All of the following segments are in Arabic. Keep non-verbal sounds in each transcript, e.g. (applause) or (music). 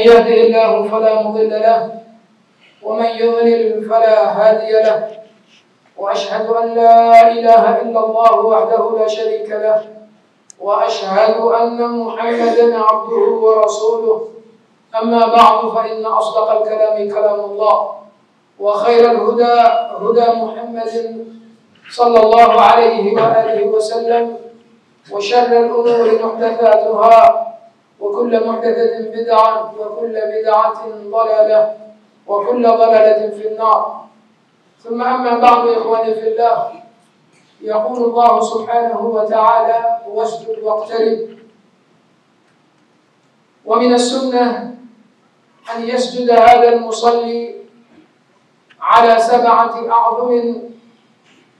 من يهده الله فلا مضل له ومن يضلل فلا هادي له. وأشهد أن لا إله إلا الله وحده لا شريك له وأشهد أن محمدا عبده ورسوله. أما بعد فإن أصدق الكلام كلام الله وخير الهدى هدى محمد صلى الله عليه وآله وسلم وشر الأمور محدثاتها وكل محدثة بدعة وكل بدعة ضلالة وكل ضلالة في النار. ثم أما بعد إخواني في الله يقول الله سبحانه وتعالى واسجد واقترب ومن السنة أن يسجد هذا المصلي على سبعة أعظم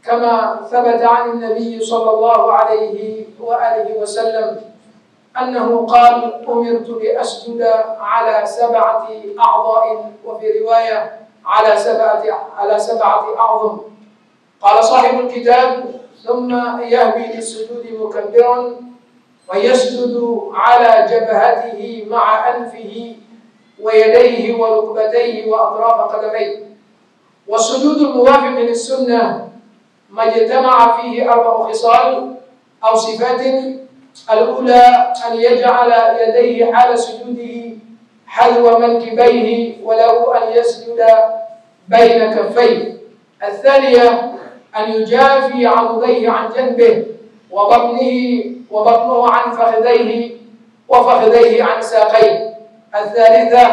كما ثبت عن النبي صلى الله عليه وآله وسلم. أنه قال أمرت لأسجد على سبعة أعضاء وفي رواية على سبعة على سبعة أعظم. قال صاحب الكتاب ثم يهوي للسجود مكبرا ويسجد على جبهته مع أنفه ويديه وركبتيه وأطراف قدميه. والسجود الموافق للسنة ما اجتمع فيه أربع خصال أو صفات الأولى أن يجعل يديه حال سجوده حذو منكبيه وله أن يسجد بين كفيه. الثانية أن يجافي عضديه عن جنبه وبطنه وبطنه عن فخذيه وفخذيه عن ساقيه. الثالثة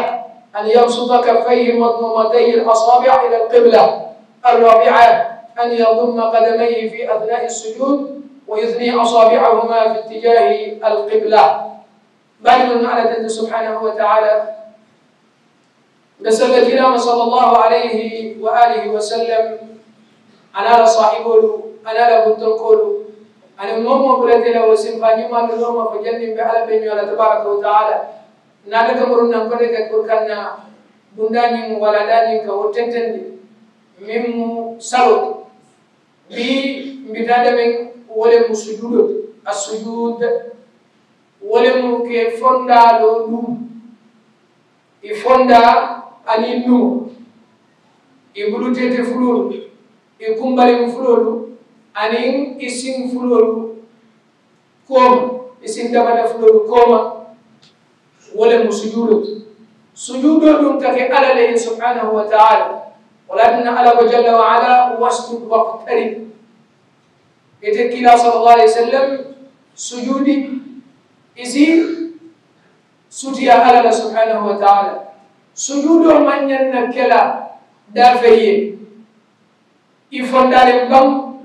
أن يبسط كفيه مضمومتي الأصابع إلى القبلة. الرابعة أن يضم قدميه في أثناء السجود ويثني أصابعهما في اتجاه القبلة. بل من على سبحانه وتعالى. نسأل الكرام صلى الله عليه وآله وسلم. أنا صاحبه أنا لبنتقول أنا نوم بلتنا وسمخاني ما نوم فجنن بألا بني على تبارك وتعالى. naga gamurun nan kode ka kurkanna bundani wala dani ka wotentendi ولم سجود السجود ولم كفندا لدوم يفندا أنينو يبلوتي تفلول يكمبر يفلول أنين يسين فلول. كوم. يسين دابا فلول. كوم. ولم سجود سجود لدوم تكي على الله سبحانه وتعالى. ولكن على وجل وعلا واسجد واقترب يتكي صلى الله عليه وسلم سجودي إزي سجي على الله سبحانه وتعالى سجود من ينكلا دافعي ifondale bam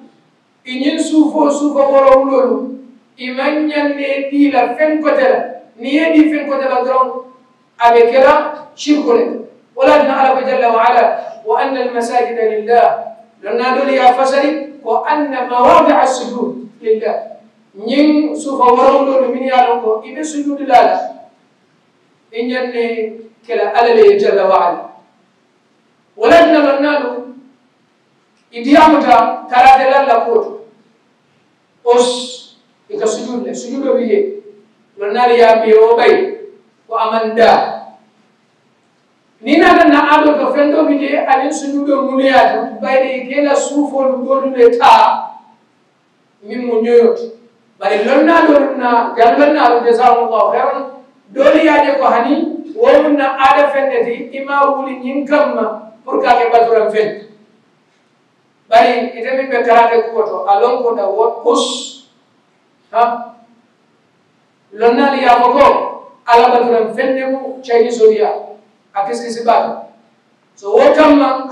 iñin suufo suufa woro wulolu iman ñanne diila fen kote la ni ye di fen kote la doron abe kera shirku le لنادول يا فسري وأن مواضع السجود لله. نين سوف ورول من يالوكو إذا سجود لالا إن يني كلا ألالي جل وعلا. ولدنا لنالو إديامتا تراد لالا قوت أس إذا سجود لسجود بيه. لنالي يا بيه وبيه وأمن دار ni nana na aɗo to fendo mi je anin sujudo muniyata ɓayde kela suufolu godude taa min mo ñoyot bari lonnaɗo na jallonnaɗo jasamullahu hairan doliyaje ko hani womna aɗa fendeti ima wuli ñin kamma pour kake baturan fende bari ite min ɓe karate kuwoto a lonkoda wo us ha? Lonnali yafo ko ala baturan fenne mu cayni soriya a kiskisi baata so wo kamma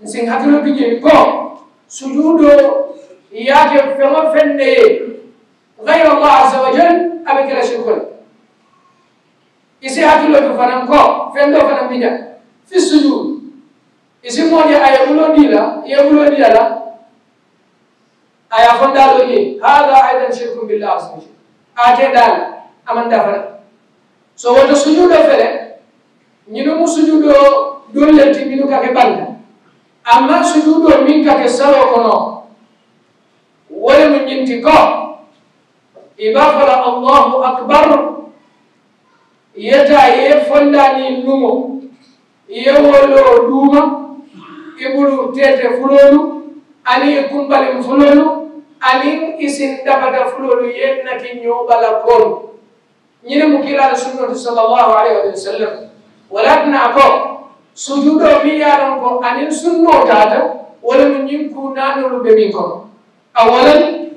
nsin hakkilo bije ko sujudo yaake feŋo fenne ye gayra allah aza wa jal abe kela shirko le isi hakkilo tu fanan ko fen do fanan bija fi sujud isi moje a ye bulo di la ye bulo di la a ye fondalo je hada aidan shirku billah aza wa jal ñinu mu sujudo dollenti minu kake banda. Amma sujudo min kake salo kono. Wole mu ñinti ko. Iba fala allahu akbar. Yeta ye fondani numo. Ye wolo duma. Ibulu tete fulolu ani kumbalim fulolu ani isin dabata fulolu yen naki ñobala kolu ñine mu kiilaala sunnatu sallallahu alayhi wa sallam walatna ko sujudo mi yaron ko anin sunno tata wala min yin ku nanolu be min ko awalan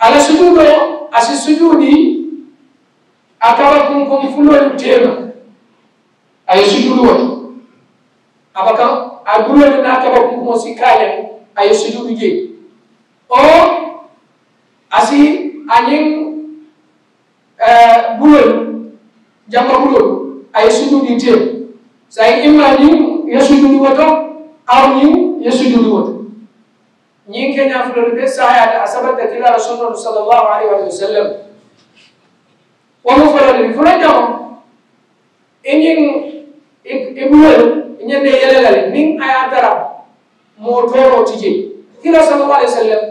ala sujudo asi sujudi akawa kun kun fulol tema ay sujudu wa abaka agulol na akawa kun kun sikale ay sujudu je o asi anyin eh bulol jamba bulol ay sujudite so ay immanim yo sujudu woto awnim yo sujudu woto. Ñin keñafulolu ɓe sahayade a sabatdatilala sunnatu sallllahu alayhi walihi wa sallam womo fololemi fula jamo eñin ibnuwel ñande yelelale nin aya dara mo toro tije kila sallallahu alayhi wa sallam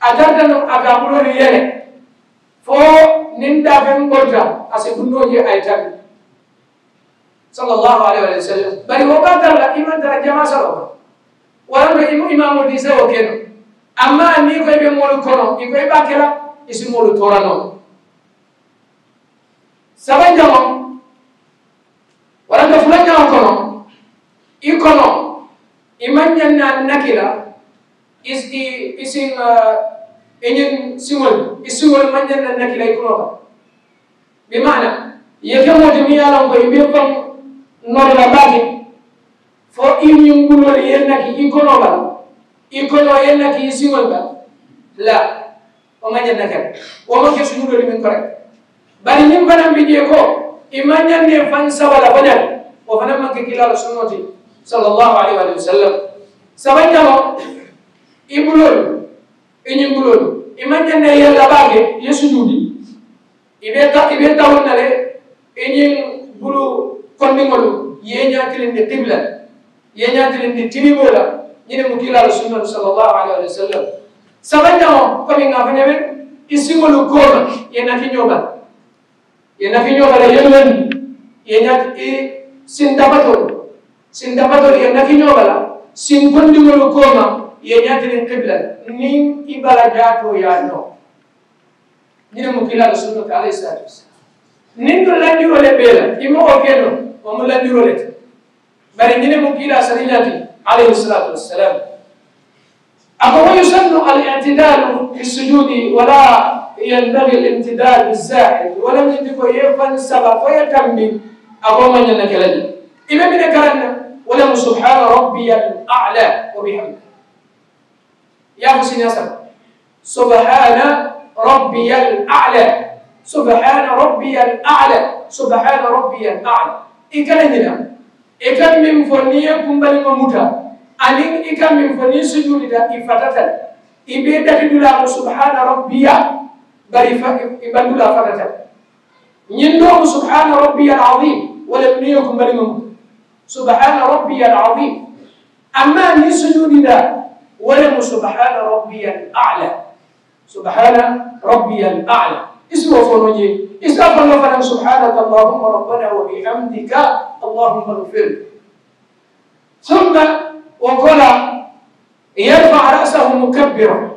a darda non aga ɓulori yele. Fo nin dafen golta asi gunnoje ay taɓi sallallahu alaihi wa sallam bari wo iman norma bati fo in yungulori yennaki ikono bal ikono yennaki isiŋol bal la o ma ñanna kan woma ke suñudori min korek bari min fana mbi je ko ima ñanne fan sabala foñal o fana manke kilala sunnoti. Sallallahu alayhi walihi wa sallam. Sabañamo i bulolu i ñingulolu ima ñanne yella baake ye sujuudi ibe ibe tawonnale iñin bulu kondiŋolu ye ñatilindi qibla. Ye ñatilindi tilimoo la ñine mu kiilaalu sunnatu salallahu alayhi wa sallam saba ñamo komi nga fo ñamen ya, i siŋolu kooma ye nafi ñoobal ye nafi ñoobala yelwen ye ñat i sindabatolu sindabatolu ye nafi ñoobala sinkondiŋolu kooma ye ñatilin qibla niŋ i bala jaatoo yaa noo ñine mu kiilaalu sunnatu alayhi salatu wasalam niŋ to landirole Nindo la i bela, imo okeno, bari ñine mu kila sariñati alayhi salatu wassalam ako wa yusannu al-i'tidalu fi sujudi wala ينبغي الامتداد بالزاحف ولم يفن سبا فيتمم. أبو من ينكلني إما من كلنا ولم سبحان ربي الأعلى. وبحمده. يا حسين يا سبا سبحان ربي الأعلى. سبحان ربي الأعلى. سبحان ربي الأعلى. إكلنا إكم من فنية كمبل مموتا أنين إكم من فنية سجود دا إفتتا إبدا دولا سبحان ربي bari ibandula fatata ñindomu subhana rabbiya alazim wala niyokum bari mum subhana rabbiya alazim amma ni sujudida wala mu subhana rabbiya al'ala subhana rabbiya al'ala isa fono fana subhanaka allahumma rabbana wa bihamdika allahumma ighfir thumma وقال يرفع رأسه مكبرا.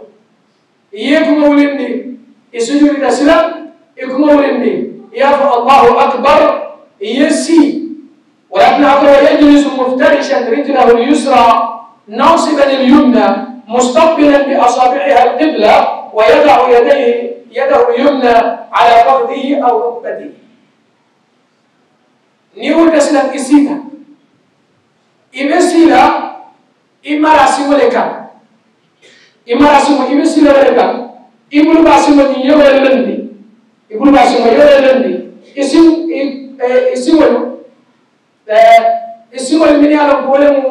إياكم أولي يسجد الاسلام يكون ولمي يافو الله أكبر. يسي. ولكن اقرا يجلس مفترشا رجله اليسرى. ناصبا اليمنى. مستقبلا بأصابعها القبلة. ويضع يديه يده اليمنى على فخذه أو ركبته ni wulta silan i siita i be siila i mara siŋo le kaŋ i mara siŋo i be siila le kaŋ i bulu baa siŋo ñiŋ yewo ye lëndi i bulu baa siŋo yewo ye lëndi i siŋ i siŋolu i siŋolu minnu ye a loŋ ko wo le mu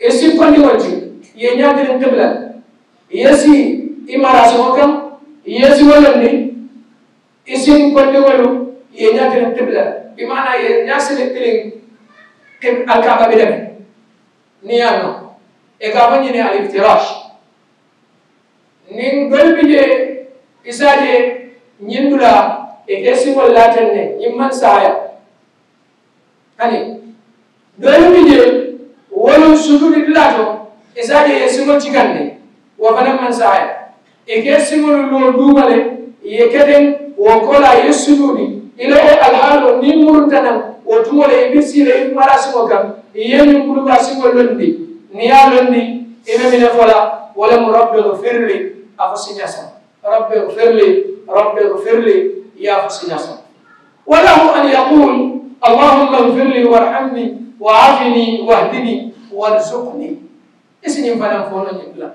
i siŋ kondiŋol ti ye ñaatiriŋ kibla i ye si i mara yeesiwolonni e isin kondiwolu ye ñaatiren qibla bi mana ye ñaasini kilin alkaaba bi deme niyano e ka fo ñine al iftirash nin gol bi je isaje ñindula e esiwol laaten ne ñimman saaya. Hani gol bi je wolum sujudi dula to isaje e yesimol cikan ne wo fanan man saaya. وكولا يسجودي ila o alhaalo ni muruntanan o tumole ibi sire i marasiŋo kam iyeñum kulubasiŋo londi ni ye londi ibe mine fola wolemu rabbi gfirli a fo siñasa rabbi gfirli rabbi gfirli ya fo siñasa walahu an yaqul allahumma gfirli warhamni waafini wahdini warzuqni isiñim fanan fono ñim la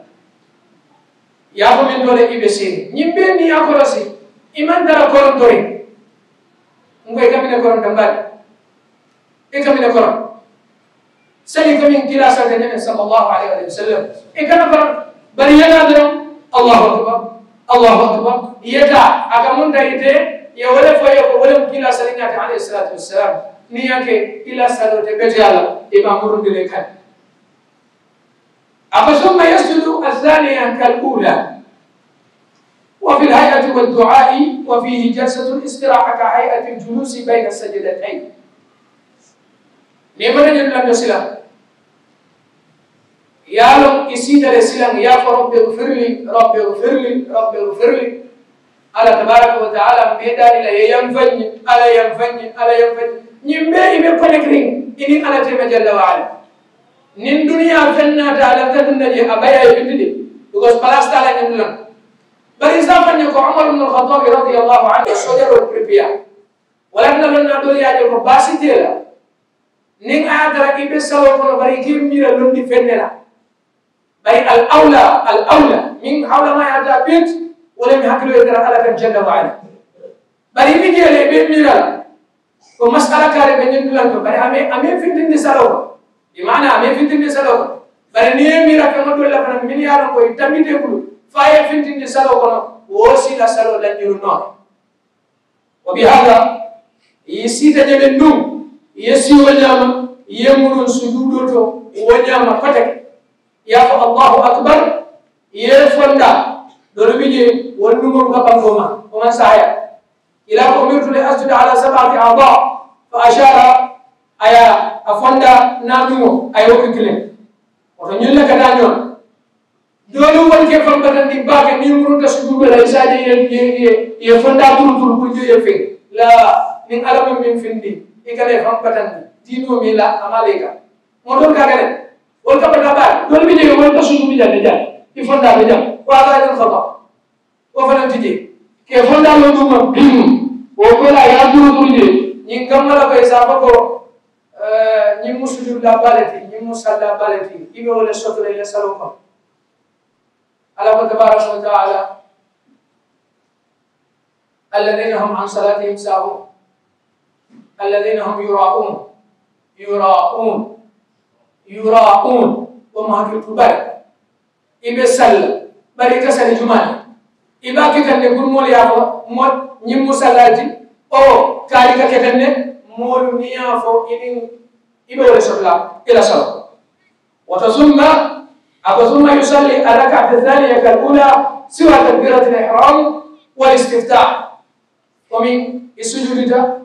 yaafo min dole ibe siri ñim be ni ya korosi iman tara korontori ngoy kamine koron tambali e kamine koron sali kamin kila sa da nabi sallallahu alaihi wa sallam e kana koron bari yana dron allahu akbar allahu akbar yata aga mun da ite ya wala fo ya wala kila salina ta alaihi salatu wassalam ni yake ila salo te bejala imam murundile kan أفثم يسجد الثانية كالأولى؟ وفي الهيئة والدعاء وفيه جلسة الاستراحة كهيئة الجلوس بين السجدتين. نيمان جملة نسلام يا لهم إسيد الإسلام يا فرب اغفر لي رب اغفر لي رب اغفر لي. على تبارك وتعالى ميدان إلى ينفني على ينفني على ينفني. نيمبي إبي كونكرين إني أنا تيما جل وعلا. nin duniya la ta ɗum dañi a ɓaya e ɓedduɗi because place tala ñen ɗulan bari safanñe ko amal ibn al-khattab radiyallahu anhu sojaro prépia walatna lonna ɗoyaje ko basitela nin adara iɓe sawo kono bari kemmira fenne fennela bay al aula al aula min hawla ma yata bet wala mi hakilo e ala kan jalla wa ala bari mi jele ɓe mira ko masala kare be ñen ɗulan to bari ame ame findinde sawo bi mana ame fitindi salo bari ni mira ko dolla kan min yaro ko tamite bulu faye fintindi salo kono wosila salo lanjiru noon wa bihada yi sita jeɓe ndum yesi wo ñama yemmuɗum sujuɗo to wo ñama koteke yafo allahu akbar ye fonda ɗono wiƴe won ɗumol gaɓangoma oman saya ila umirtu li asjuda ala sabati ada fa ashara aya a e, e, e, fonda naatuŋo a ye wo ke kiliŋ woto ñiŋ le ka taa ñoŋ doolu wolu ke faŋ batandi baake niŋ muruta sujuudu la isaaje ye ye ye fonda turu turu pour je ye la niŋ ala maŋ miŋ findi i kana ye faŋ batandi tiinoo miŋ la a maa le ka. Moo doolu ka kene wolu ka bata baake doolu bi jege wolu ka sujuudu jaŋ ne jaŋ i fonda be jaŋ ko a kaa ñiŋ fata wo fanaŋ ti je ke fonda loo duuma biŋ (clears throat) wo ko la a ye a turu turu je ñiŋ kamma la ko i ko آه، نمسلم لا بالتي نمسلم لا بالتي إبه ولا شطر إلا سلوكا على ما تبارك وتعالى الذين هم عن صلاتهم ساهون. الذين هم يراؤون يراؤون يراؤون وما في الكبار إبه سل. بريك سل جمال. إبه كتن نقول مولي أبو موت نمسلم لا جي أو كاريك كتن نقول ibe wala sabla ila sala wa tazumma أبو ثم يصلي الركعة الثانية كالأولى سوى تكبيرة الإحرام والاستفتاح. ومن السجود ده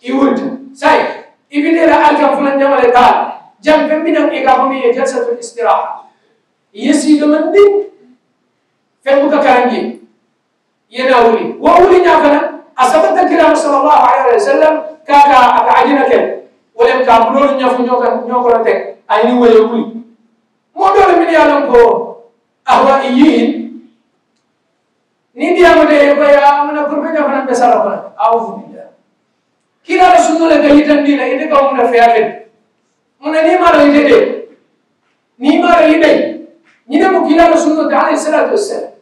يولد. ساي إبدا لا ألكم فلان جمال قال جنب من إقامة جلسة الاستراحة. يسيد من دين فمك كرنجي يناولي. وأولي نافنا أصبت kaka aka adina ken wolem ka mulolu ñafu ñoka ñokola tek ayni wole wuli mo dole min yalan ko ahwa iyin. Ni dia mo de ko ya mo na kurbe ka fanan be sala fana awu billah kila rasulullah gali tan dina ide ka mo na fiyafe mo na ni mara ide de ni mara ide ni de mo kila rasulullah da alayhi salatu wassalam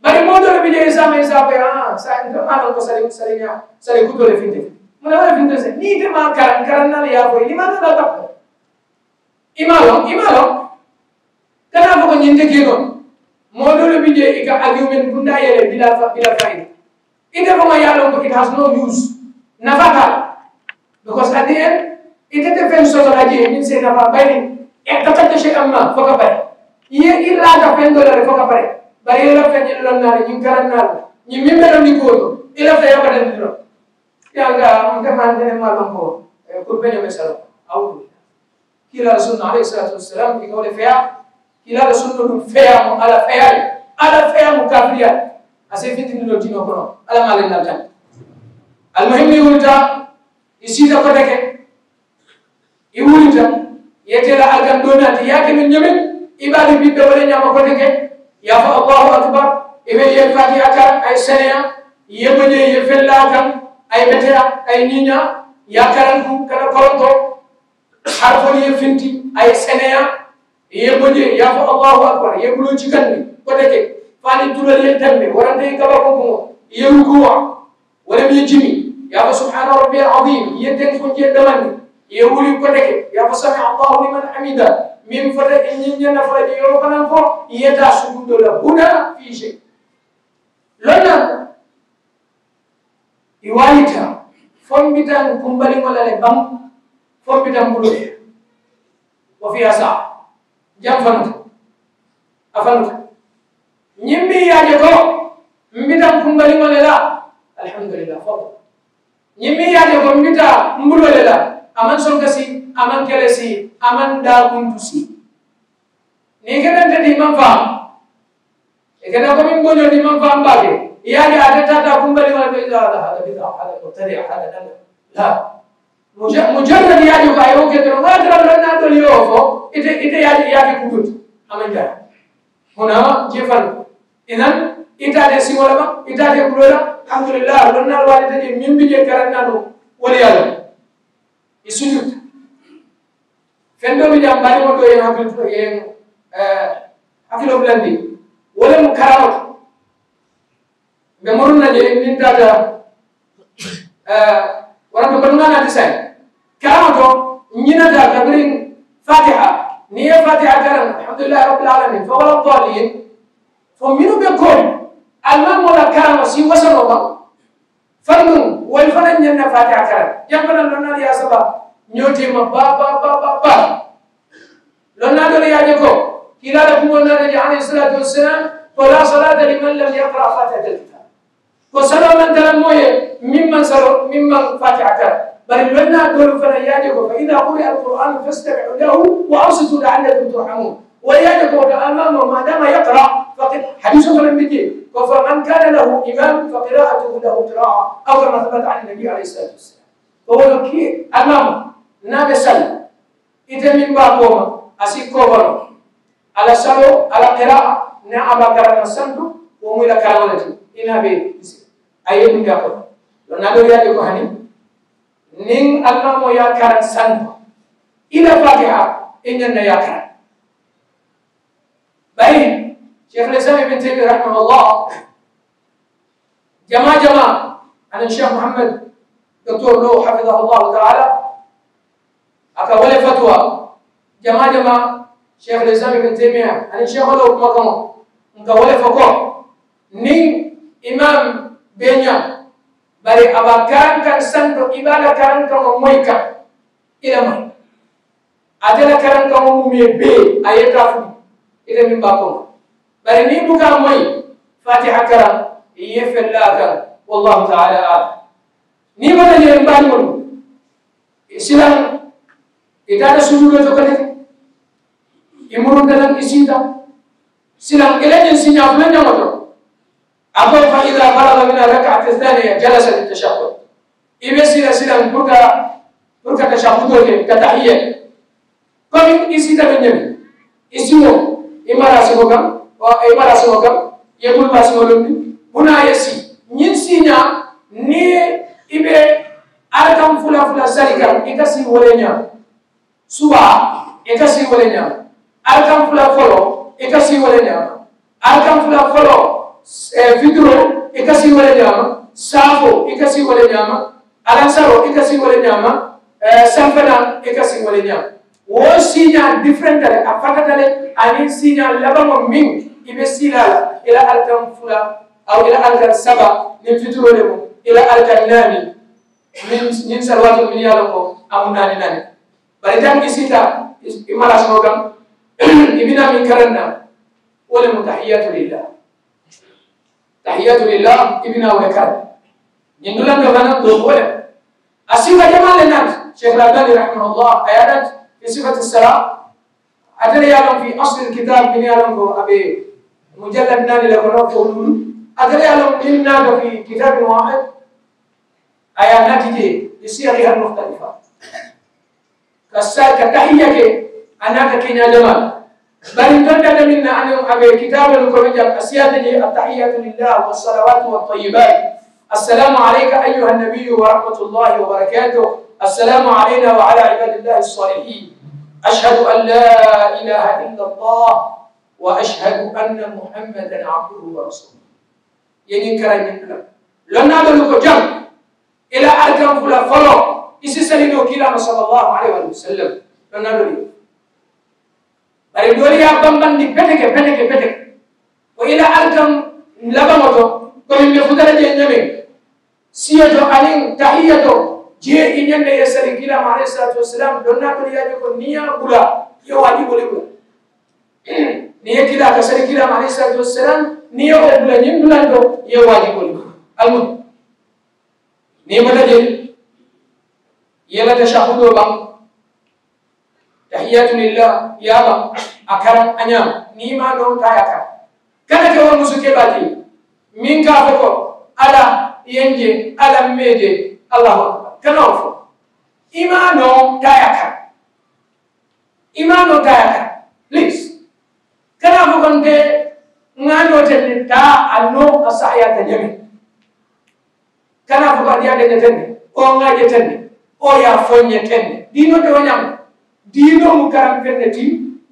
bari mo dole bi de isa me isa ko ya sa en ka mara ko Mulai saya Ni te ma kan karna le yafo ni datang ta ta. Imalo, imalo. Kana ko nyinde kino. Modolo bi je ika argument bunda yele bila bila faida. Ini ko ma yalo ko it has no use. Nafaka. Because at the end ite te fen so la je min se nafa bayni. E ta ta she amma foka bay. Ye illa ta fen dole foka bay. Bayela fen ilon na ni karanna. Ni mimelo ni ko. Ila fa yabada yalga on demandene mallon ko e pour beneme salo awɗum kilaɗo sunna alayhi salatu wassalam ɗi kawle feya. Kilaɗo sunna ɗum feyamo ala feyali ala feyamo kafriyal ase fitiniɗo dino kono ala ma lennal tan. Almuhimmi wulta i siita koteke i wulita yetela alkan ɗomi ati yake min ñamin iɓaɗi ɓiɓɓe wone ñama koteke yafa allahu akbar eɓe ye fatiha kan ay seneya. Yemañe ye fella kan ay metera ay niña yakaranku kala koronto harfo ye finti ay seneya ye boje ya fa allah akbar ye bulu ci kanni ko deke fani tulal ye tambe warante kaba ko ko ye rukuwa wala mi jimi ya fa subhana rabbiyal azim ye ten ko je damani ye wuli ko deke ya fa sami allah liman hamida min fata e ninya na fa je yo kanan ko ye ta sugundo la buna fi shay. Lonna iwayita fombitan kumbaliŋolale baŋ fombitan bulu wo fiya saa jam fanuta a fanuta ñiŋ miŋ ye ko mbitan kumbaliŋole la alhamdulillah fo nyimbi ya ye ko mbita mbulole la aman maŋ sonkasi aman maŋ kele si a maŋ daakuntu si di maŋ faam i ko boño di يعني أتتاتا كمبلي ولا لا لا هذا بدعة هذا مبتدع هذا لا لا مجرد يعني كاي أوكي ترى ما ترى لنا هذا اليوفو إذا إذا يعني يعني كوجد أمين جاي هنا جفن إذن إذا تسي ولا ما إذا تقولنا الحمد لله لنا الوالدين من بيجي كرنا نو ولا يلا يسجد fendo mi jam bari mo do yen hakil to yen hakilo blandi wala mo karawto جمرنا من نتاع ااا ورب بنا نتسين كلامه نينا دا كبرين فاتحة نية فاتحة كلام الحمد لله رب العالمين فولا الضالين فمنو بكل المهم ولا كان وسي وصل وما فلمن والفلن ينا فاتحة كلام يمكن لنا يا سبا نيوتي ما با با با با با لنا دول يا نيكو كلا لكم ولنا نجي عليه الصلاة والسلام فلا صلاة لمن لم يقرأ فاتحة تلك a karan bari lonna dolu fana yaje ko fa ida quri alquran fastami'u lahu wa ansitu la'allakum turhamun ويجب أمامه ما دام يقرأ فقد حديث من بيجي فمن كان له إمام فقراءته له قراءة أو كما ثبت عن النبي عليه الصلاة والسلام. فهو كي أمامه نام سل. إذا من بابوما أسيب كوبر على سلو على قراءة. نعم كرنا سندو ومولا كرامتي إنا بي أيه من كابر لنادو يا جوكو هني نين أمامه يا كرن سندو إلى فاتحة إننا يا كرن baik Syekh Islam Ibn Taimiyah rahimahullah jamaah-jamaah ana Syekh Muhammad Dr. Nuh hafizahullah taala akawale fatwa jamaah-jamaah Syekh Islam Ibn Taimiyah ana Syekh Nuh makamo ngawale fako ni imam benya bari abakan kan santo ibada karan ko moyka ila ma adela karan ko mumie be ayeta fu ila min bako bari ni buka moy fatiha karan iye fellaka wallahu ta'ala a ni mana ni mbani mon islam ada sujudo to kan imurunda dalam isida silang. Ele nyen sinya fulanya moto ako fa idha faragha min rak'at athaniya jalasa litashahhud ibe sila silang burka burka tashahhud ke katahiyya komi isida benyami isimo imara simo kam o imara simo kam yebul ba simo lumni buna yesi nyin sinya ni ibe arkam fula fula sarika ikasi wolenya suba ikasi wolenya arkam fula Eh, fitiro i e ka sii wole ñaama saafo i e ka sii wole ñaama alansaro i e ka sii wole ñaama eh, sanfana i ka sii wole ñaama wo siiñaa differentale a fatatale aniŋ siiñaa labaŋo miŋ i be siila la i la alkan fula aw i la alkan saba niŋ fitiro le mu i la alkan naani min ñiŋ salawatu min ye a loŋ ko amu naani naani bari taŋ i siita i mala sono kaŋ (clears throat) i bina miŋ karan na wo le mu tahiyatu lillah. تحيات لله ابن أبو بكر نقول لك أنا دخول أسيب جماعة الناس شيخ الألباني رحمه الله أيادت في صفة السلام أتنا يعلم في أصل الكتاب من يعلم أبي مجلد ناني لكم أتري فهلون أتنا يعلم إننا في كتاب واحد. أيام نتيجة لسيرها المختلفة. كالسال كتحية أنا كينا جمال بل تندد منا أن أبي كتاب الكرجة أسيادة التحية لله والصلوات والطيبات. السلام عليك أيها النبي ورحمة الله وبركاته. السلام علينا وعلى عباد الله الصالحين. أشهد أن لا إله إلا الله وأشهد أن محمدا عبده ورسوله. karañin la lonnaɗolu ko jam ila arkan fula folo isi salino kilama sallllahu alayhi wa sallam lonnaɗoli bari ari doliya bambandi kan beteke ya, beteke ya, beteke o ila alkam labaŋoto komin be futata je ñamin siyoto alin tahiyato je i ñande ye kila kilama alayhi salatu wasalam donna toliyaje ko niya bula yo wadi bole (clears throat) ni ye kila ka sari kilama alayhi salatu wasalam niya yo ko bula ñin do yo wajibole ko almud ni mata je yelata shahudo baŋ tahiyatu lillah ya yaba bang akaram anyam ni ma don kaya ka. Kana ke won musuke bati min ka fako ala yenje ala meje allahu akbar. Kana ofo imano kaya ka. Imano kaya ka. Please. Kana fako nte ngano tenne ta anno asaya ta nyame. Kana fuka dia de tenne o ngaje tenne o ya fonye tenne dino to nyam dino mu karam fenne ti.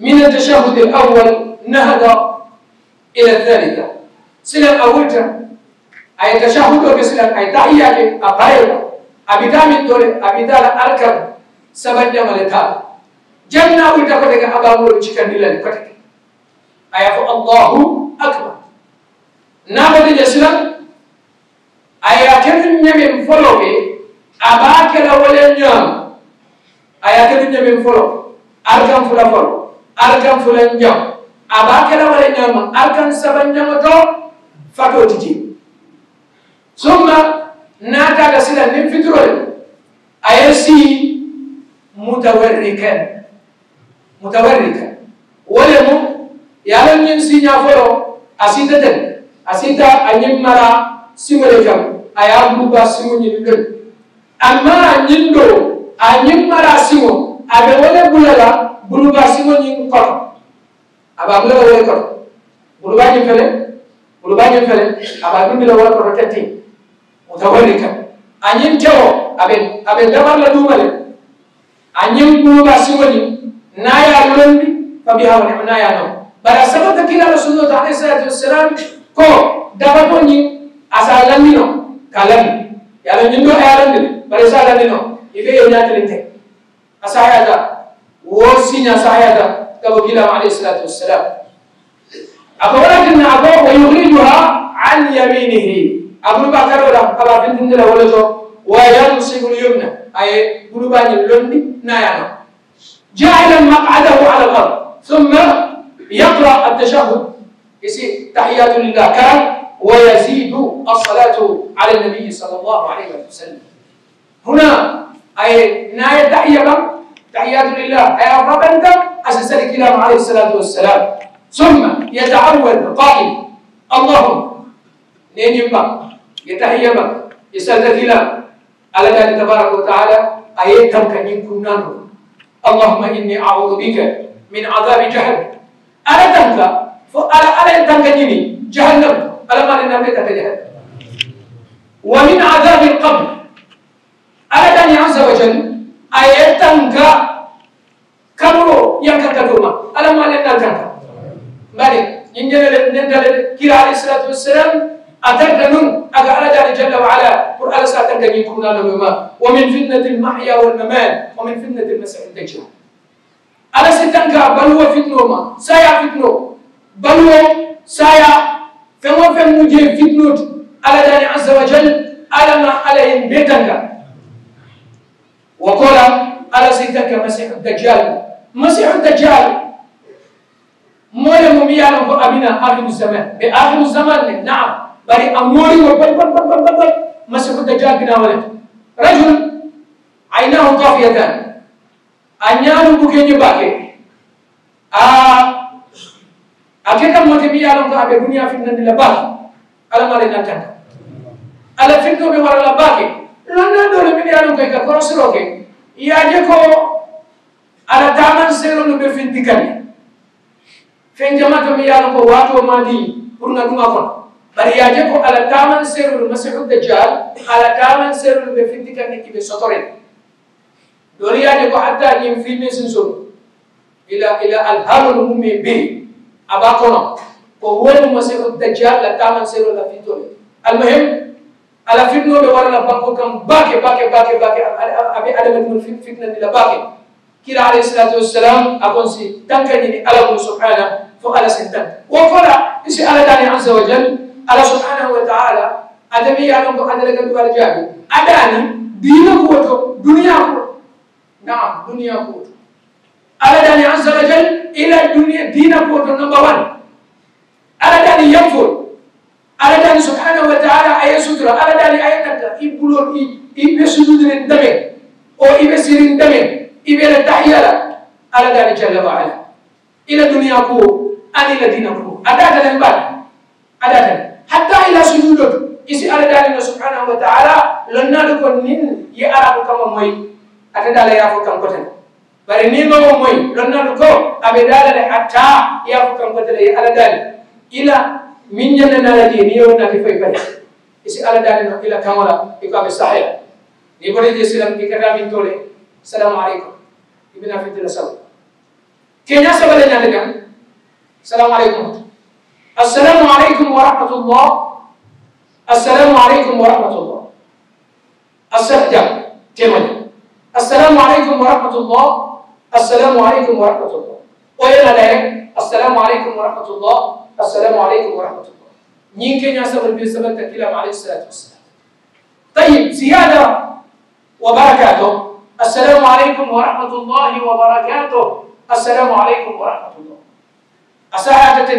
من التشهد الأول نهض إلى الثالثة. سلام أولتا أي تشهد وكسلام أي تحيا أبايل أبي تامي الدولة. أبي تالا أركب سبن جمع لتال جنة أولتا قدك أبا مولو بشكن دلال قدك أي أفو الله أكبر. نابد الإسلام أي أكبر نمي مفلوك أباك لولي نعم أي أكبر نمي مفلوك أركب فلا فلوك arkan fulan jam aba kala wala nyama arkan saban nyama to fato tiji summa nata ga sila nim fitro ayasi mutawarrikan. Mutawarrikan. Wala mu yalan yin sinya foro asita den asita anyin mara simere kam aya buba simu nyin den amma anyin do anyin mara simu abe wala bulala Bulu basi mo nyi kono. Aba mle wo kono. Bulu baje fele. Bulu baje fele. Aba mle wo kono tetti. Mutawalika. Anyin tewo abe abe dabar la dumale. Anyin bulu basi mo nyi. Na ya londi fa biha wa na ya no. Bara sabata kila Rasulullah sallallahu alaihi wasallam ko dabato nyi asa lamino kalam. Yalo nyindo ayalandi. Bara sa lamino. Ibe yo nyatele tek. Asa ya وسينيا سعيدة كابو كلام عليه الصلاة والسلام. أبو ولكن أبوه يغريدها عن يمينه. أبو بكر ولا أبو بنت ولا ولده وينصب اليمنى. أي بلوباني اليمنى نايانا. جعل مقعده على الأرض. ثم يقرأ التشهد. يسي تحيات لله. كان ويزيد الصلاة على النبي صلى الله عليه وسلم. هنا أي نهاية تحية تحيات لله أرب أنت؟ أساس الكلام عليه الصلاة والسلام. ثم يتعود قائل اللهم نين يبقى يتحية بم يسأل الكلام على ذلك تبارك وتعالى أي كم كان يكون اللهم إني أعوذ بك من عذاب جهنم. ألا تنكا ألا ألا تنكا جهنم. ألا ما لنا بيتك جهنم. ومن عذاب القبر. ألا تاني عز وجل أيتنك كبرو ينكا كدوما ألا ما لنا تنكا بني ينجل نندل كلا عليه الصلاة والسلام أتردنون أجا على جل وعلا قرآن ساتنك يكون لما ومن فتنة المحيا والممات ومن فتنة المسيح الدجال. ألا ستنكا بل هو فتنو ما. سايا فتنو بل هو سايا فما فهم مجي فتنو على داني عز وجل على ما عليهم بيتنكا وقال على ستنكا مسيح الدجال. مسيح الدجال. مولا مميانا أبنا آخر الزمان. بآخر الزمان نعم. bari amori wa bal bal bal bal bal masuk ta jagna wala rajul aina hu qafiyatan anyaru buke ni bake a akeka moti bi yalon ka abe dunya fi nan dilaba ala mare nan tan ala fikko bi wala la bake lan na do bi yalon ko ka koro sroke ya je ko ala daman selo no be fin dikani fen jamato mi yalon ko wato madi pur na dum akon مريجكو على تامن سر المسيح الدجال على تامن سر بفندك انك بسطرين دوري اجكو حتى جيم فيلم سنسون إلى إلى الهام المهم به اباكونا وهو المسيح الدجال لتامن سر الفيتوري المهم على فيلم نور ورنا بانكو كم باكي باكي باكي باكي ابي آدم من فتنه إلى باكي كي عليه الصلاه والسلام اكون سي تنكني على سبحانه فقال سنتك وقال اسي على داني عز وجل الله سبحانه وتعالى أدمي يا أنا أن لك دوار جاب أداني دينك هو دنيا هو أنا نعم، دنيا هو أداني أنا وجل إلى الدنيا أنا هو نمبر 1 أنا يفور أداني سبحانه أنا أي سترة أداني أنا نبدا إبلون إي أنا سجود للدمين أو أنا سيرين دمين إبي أنا أداني جل وعلا. أنا دنيا هو أني أنا هو أداني لنبال hatta ila sujudot isi ala dalina subhanahu wa ta'ala lonnaɗo ko nin yi ya arab kama moy. Ata dala yafo kan koten bari moy moyi lonnaɗo ko abe dalade hatta ya fukam kotele yi ala dali ila min ñannanalaje ni yewnati foy isi ala dalina ila kamola iko abe sahaya ni boteje silam ikatamin tole salamu aleykum ibina fitila sabu Kenya sabale ñande kam السلام عليكم ورحمة الله. السلام عليكم ورحمة الله. السهجة تمنى السلام عليكم ورحمة الله. السلام عليكم ورحمة الله. وإلى ذلك السلام عليكم ورحمة الله. السلام عليكم ورحمة الله. يمكن يصبر بسبب الكلام عليه الصلاة والسلام. طيب زيادة وبركاته. السلام عليكم ورحمة الله وبركاته. السلام عليكم ورحمة الله. أساعدة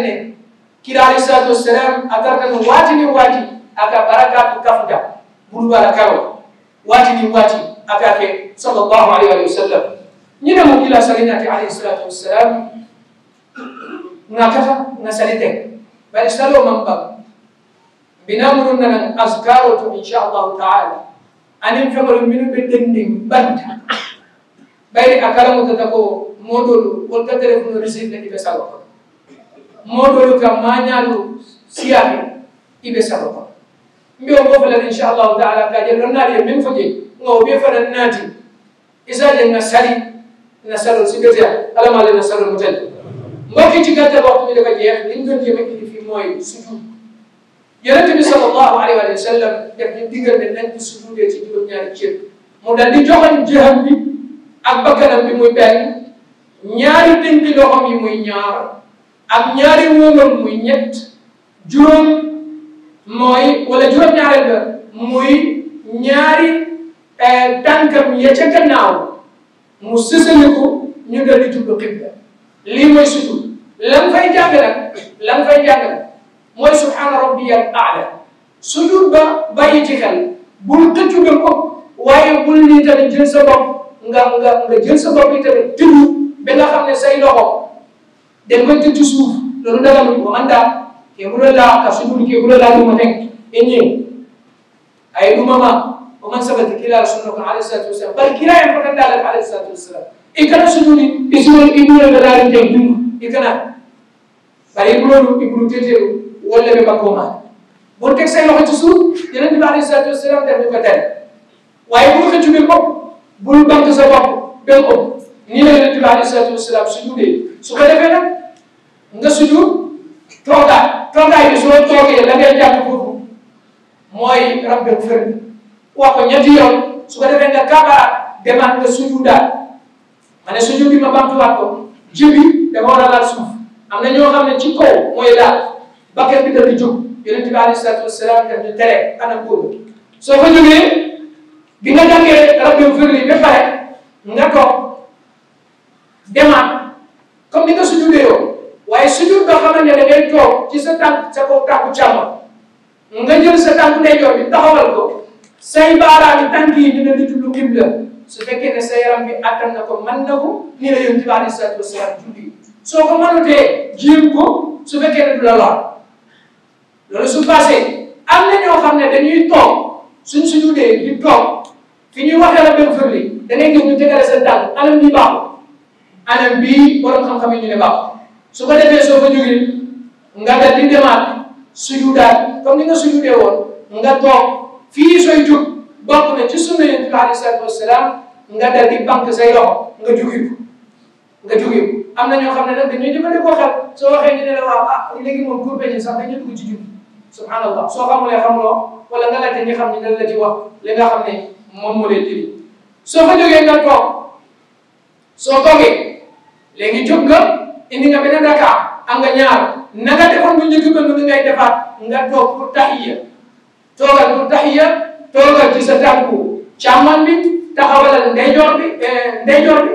kira tu salatu wassalam agarkan wati ni wati aka baraka ku kafuta baraka karo wati ni wati aka ke sallallahu alaihi wasallam. Nyina mu kila salina ti alayhi salatu wassalam. Ngakata ngasalite bal salo mamba binamrun nan azkaru insha Allah ta'ala. Anin famarun minu bedending banta bayri akalamu tatako modulu wol ka telefono receive na diga modolu ka mañalu siyahi ibe sababa mbi o gofala inchallahu taala kaje lonnaaɗi e min fo nga ngo ɓe fana naati isaje nga sali na salol sibetea alamale na salol ci gatta waxtu mi dafa jeex. Liñ doon jëme indi fi mooy sujud. Yonente bi sallallahu alayhi wa sallam def ñu digal ne nañ ci sujudee ci juróom-ñaari cër. Mu dal di joxoñ jëxam bi ak bakkanam bi muy benn ñaari dénki loxom ak ñaari wóomam muy ñett juróom mooy wala juróom-ñaareel ba muy ñaari tànkam ya ca gannaaw mu sësaliku ñu dal di jublu xibla lii mooy sujud lan fay jàng nag lan fay jàng nag mooy subhaana rabbiyal aala sujud ba bàyyi ci xel bul tëccu ko waaye bul ni tamit jël sa bopp nga nga nga jël sa bopp yi tamit tëju xam ne say loxo tëj ci suuf loolu daganul wa man daa ke bula la ka sujud ke bula la duma tek enye ay duma ma wa man sabata kila rasulullah alaihi salatu wasallam bal kila yang pernah dalam alaihi salatu wasallam ikana sujudi ismul ibnu la dalam tek dum ikana bari ibnu ibnu teteru wala be bakoma bon tek say loxo ci suuf yonent bi alaihi salatu wasallam def ko tere waaye bu xëccu bi bopp bul bank sa bopp ben ko ni la yonent bi alaihi salatu wasallam sujudee su ko defee nag nga sujud toogaay toogaay bi soo toogee la ngay jàpp foofu mooy rabbi fër wax ko ñetti yoon su ko defee nga kabara demaat nga sujudaat ma ne sujud bi ma bamtuwaat ko jibi dama war a laal suuf am na ñoo xam ne ci kaw mooy laal bakket bi di jóg yonent bi alayhi salaatu wasalaam daf ñu tere anam boobu soo fa jógee bi nga jàngee rabbi fër li ba pare nga toog demaat comme ni nga sujudee yow waaye sujud boo xamante ne da ngay toog ci sa tànk sa kaw tànku càmmoñ nga jël sa tànku ndeyjoor bi taxawal ko say baaraami tànk yi dina di jublu qibla su fekkee ne sa yaram bi attan na ko mën na ko ni la yonent bi alayhi salaatu wasalaam julli soo ko mënutee jéem ko su fekkee ne du la lor loolu su passé am na ñoo xam dañuy toog suñ sujudee di toog fi ñuy waxee la benn fërli da ngay gis ñu tegale seen tànk anam bi baaxul anam bii borom xam-xam yi ñu ne baaxul su ko defee soo ko jógee nga dal di demaat sujudaat comme ni nga sujudee woon nga toog fii sooy jóg bokk na ci sunna yonent bi alayhi salaatu wasalaam nga dal di banque say loxo nga jógee ko nga jógee am na ñoo xam ne nag dañuy jëfandikoo xel soo waxee ñu ne la waaw ah léegi moom pour peñe sax dañuy dugg ci jub subhanallah soo xamulee xamuloo wala nga laajte ñi xam ne dañ la ci wax li nga xam moom moo leen jëriñ soo fa jógee nga toog soo toogee léegi jóg nga indi nga beneen raka am nga ñaar. Na nga defoon bu njëkk ba nga ngay defaat nga toog pour tahiya toogal pour tahiya toogal ci sa tànku càmmoñ bi taxawalal ndeyjoor bi ndeyjoor bi.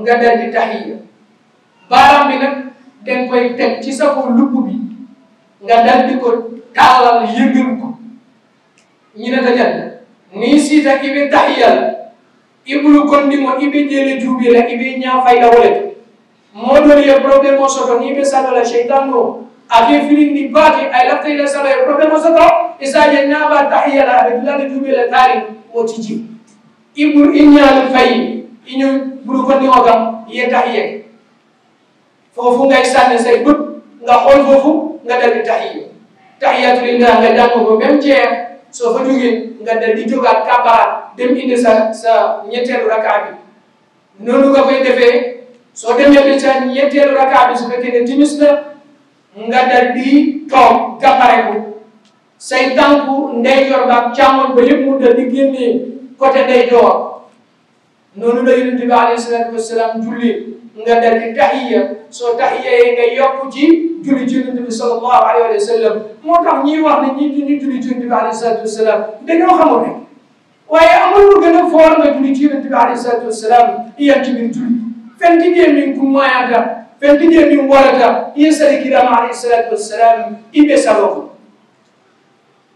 Nga dal di tahiya baaraam bi koy teg ci sa kaw lubb bi nga dal ko taalal yëngal ko. Ñi ne ta jand ni siita ibe tahiyal ibulu kondi mo ibe jele jubi la ibe nya fayda wole modol ye problem o soto ni be sala la shaytan do ake filin ni bati ay la tay la sala ye problem o soto. Isa je na ba tahiya la be la jubi la tari o tiji. Ibul inya al fay inyu bulu kondi o gam ye tahiya. Fofu ngay sanne say gut nga xol fofu nga dal tahiya. Tahiyatul lillah nga dango ko bem jeex soo fa jógee nga dal di jógaat kabaraat dem indi sa sa ñetteelu rakaa bi. Noonu nga koy defee soo demee ba ca ñetteelu rakaa bi su fekkee ne nga dal di toog gàppare ko. Say tànku ndeyjoor ba ak càmmoñ ba yëpp mu dal di génnee côté ndeyjoor. Noonu la yonente bi alayhi salaatu wasalaam julli nga dal di tahiya soo tahiyee nga yokk ci julli ci yonente bi sallallahu alayhi wa sallam. Moo tax ñiy wax ne ñii duñu julli ci yonente bi alayhi salaatu wasalaam dañoo xamul rek. Waaye amul lu gën a foor nga julli ci yonente bi alayhi salaatu wasalaam iyan ci biir julli. Fentije min kummayata fentije min warata iya kirama alayhi salatu wassalam ibe saloko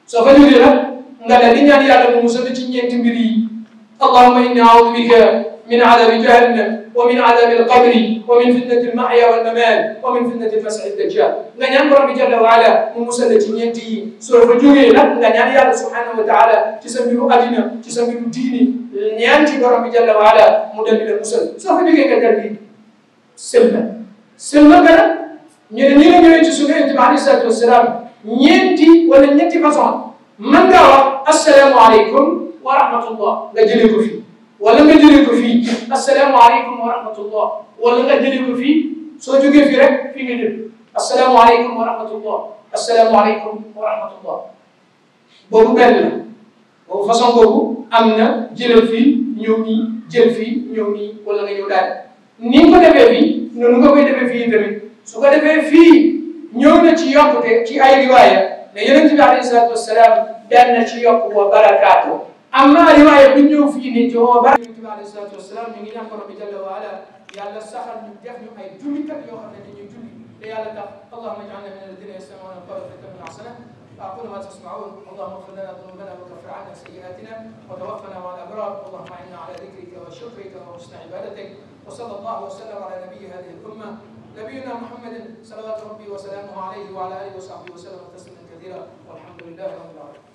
so fa jógee nag nga dal di ñaan yàlla mu musal ci ñeenti mbir yi. Allahumma inni a'udhu bika من عذاب جهنم ومن عذاب القبر ومن فتنة المعيا والممال ومن فتنة المسح الدجال. لن ينظر بجل وعلا من مسلة ينتهي سورة فجوه لن يعني الله سبحانه وتعالى تسميه أدنى تسميه ديني لن ينتهي بجل وعلا مدن إلى المسلة سورة فجوه كتر دين سلمة سلمة كلا نيرو نيرو نيرو تسميه يتبع عليه الصلاة والسلام ينتهي ولن ينتهي فصلا من قال السلام عليكم ورحمة الله. لجلي فيه. Wala nga jëlee ko fii asalaamaaleykum wa rahmatullah. wala nga jëlee ko fii soo jógee fii rek fii nga jël asalaamaaleykum wa rahmatullah asalaamaaleykum wa rahmatullah. boobu benn la. boobu façon boobu am na jëlal fii ñëw nii jël fii ñëw nii wala nga ñëw daal. ni nga ko defee fii noonu nga koy defee fii tamit. su ko defee fii ñëw na ci yokkute ci ay riwaaya ne yonent bi alayhi salaatu wasalaam daan na ci yokk wa barakaatu. Amma riwaaya bi ñëw fii nii ci wa barakaatu yonent bi alayhi salaatu wasalaam ñu ngi ñaan borom bi jalla wa ala yàlla saxal ñu def ñu ay jullikat yoo xam ne dañuy julli te yàlla tax allahumma ij'alna min alladhina yastami'una al-qawla fayattabi'una ahsana فاقول ما تسمعون اللهم اغفر لنا ذنوبنا وكفر عنا سيئاتنا وتوفنا مع الابرار اللهم اعنا على ذكرك وشكرك وحسن عبادتك وصلى الله وسلم على نبي هذه الامه نبينا محمد صلوات ربي وسلامه عليه وعلى اله وصحبه وسلم تسليما كثيرا والحمد لله رب العالمين